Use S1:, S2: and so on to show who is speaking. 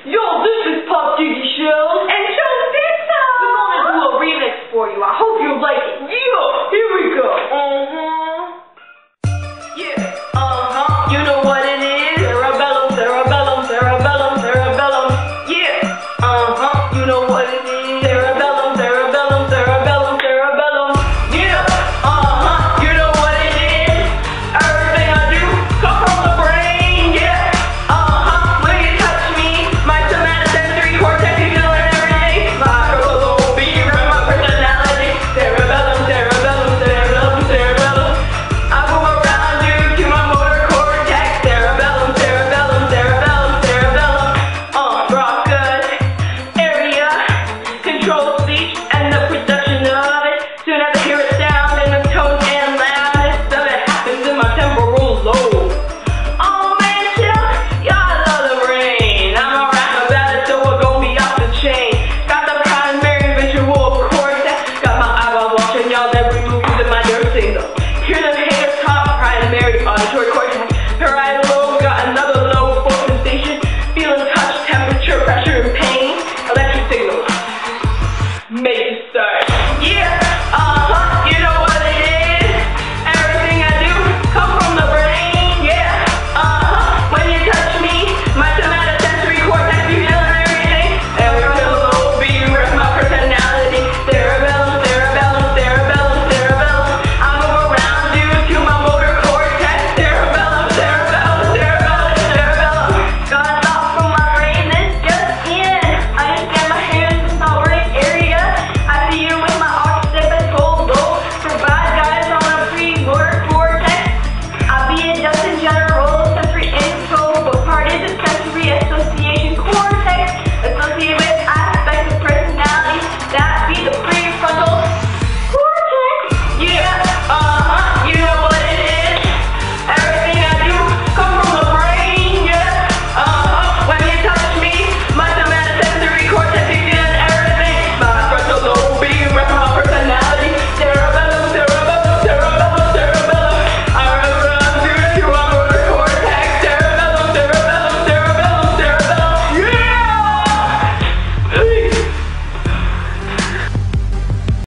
S1: Yo, this is Pop Diggy Shells. And Joe Big We're going to do a remix for you. I hope